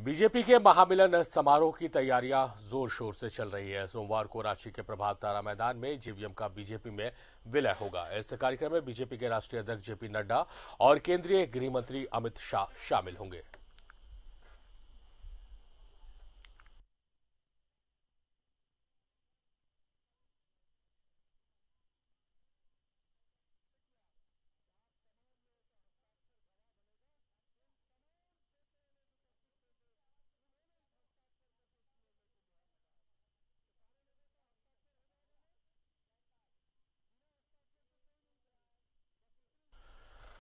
BJP के महामिलन समारोह की तैयारियाँ ज़ोर शोर से चल रही है। सोमवार को रांची के प्रभात तारा मैदान में जेवीएम का बीजेपी में विलय होगा। इस कार्यक्रम में बीजेपी के राष्ट्रीय अध्यक्ष जेपी नड्डा और केंद्रीय गृह मंत्री अमित शाह शामिल होंगे।